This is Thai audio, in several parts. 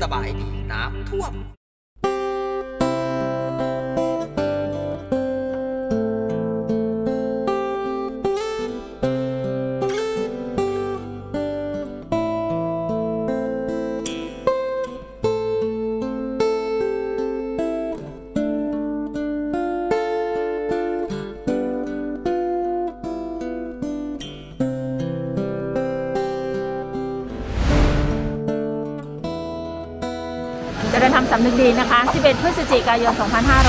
สบายดีน้ำท่วม ระทำสำนึกดีนะคะ 11 พฤศจิกายน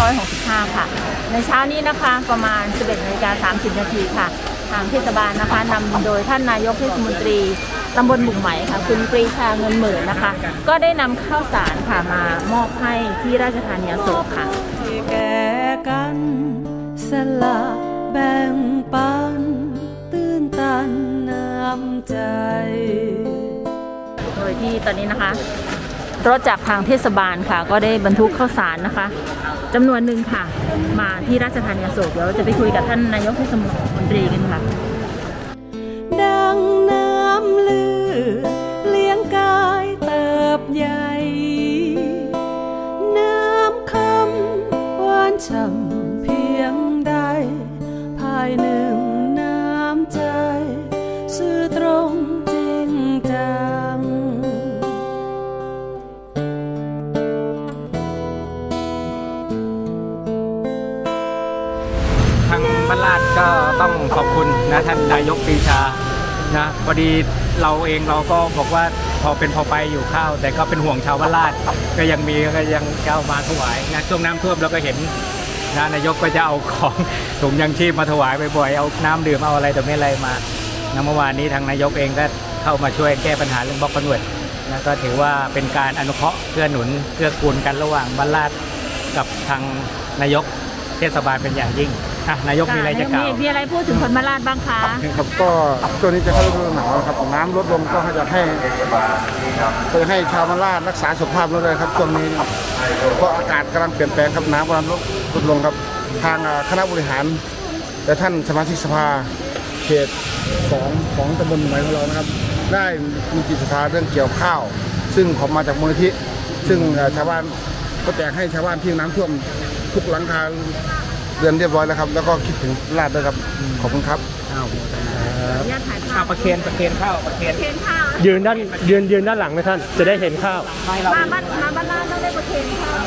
2565 ค่ะ ในเช้านี้นะคะประมาณ 11นาฬิกา30 นาทีค่ะ ทางเทศบาลนะคะนำโดยท่านนายกเทศมนตรีตำบลบุกไหมค่ะ คุณปรีชาเงินหมื่นนะคะ ก็ได้นำข้าวสารค่ะมามอบให้ที่ราชธานีอโศกค่ะที่แก่กันสละแบ่งปันตื้นตันน้ำใจ โดยที่ตอนนี้นะคะ รถจากทางเทศบาลค่ะ ก็ได้บรรทุกข้าวสารนะคะจำนวนหนึ่งค่ะ มาที่ราชธานีโศกเดี๋ยวจะไปคุยกับท่านนายกเทศมนตรีกันค่ะ ดังน้ำลือเลี้ยงกายเติบใหญ่ น้ำคำหวานฉ่ำางบ้านลาดก็ต้องขอบคุณนะท่านนายกปรีชานะพอดีเราเองเราก็บอกว่าพอเป็นพอไปอยู่ข้าว แต่ก็เป็นห่วงชาวบ้านลาดก็ยังมีก็ยังเจ้ามาถวายนะช่วงน้ำท่วมเราก็เห็นนะนายกก็จะเอาของถุงยังชีพมาถวายบ่อยๆเอาน้ำดื่มเอาอะไรต่อไม่อะไรมานะเมื่อวานนี้ทางนายกเองก็เข้ามาช่วยแก้ปัญหาเรื่อง box culvert นะก็ถือว่าเป็นการอนุเคราะห์เกื้อหนุนเกื้อกูลกันระหว่างบ้านลาดกับทางนายกเทศบาลเป็นอย่างยิ่ง อะนายกมีอะไรจะกล่าวมีมีอะไรพูดถึงคนมาลาดบ้างคะครับก็ช่วงนี้จะเข้าฤดูหนาวนะครับน้ำลดลงก็จะให้เพื่อให้ชาวมาลาดรักษาสุขภาพด้วยครับช่วงนี้เพราะอากาศกำลังเปลี่ยนแปลงครับน้ำกำลังลดลดลงครับทางอ่าคณะบริหาร และท่านสมาชิกสภาเขตสองของตำบลหมายของเรานะครับ ได้มีจิตศรัทธาเรื่องเกี่ยวข้าว ซึ่งผมมาจากมูลนิธิซึ่งเอ่อชาวบ้านก็แจกให้ชาวบ้านที่น้ำท่วมทุกหลังคา เรือนเรียบร้อยแล้วครับ แล้วก็คิดถึงลาดด้วยครับ ขอบคุณครับ อ้าวโมทนาอนุญาตถ่ายภาข้าพวประเคนประเคนข้าวประเคนเคนข้าวยืนด้านยืนยืนด้านหลังไหมท่าน จะได้เห็นข้าวไม่เรามาบ้านมาบ้านลาดต้องได้ประเคนข้าว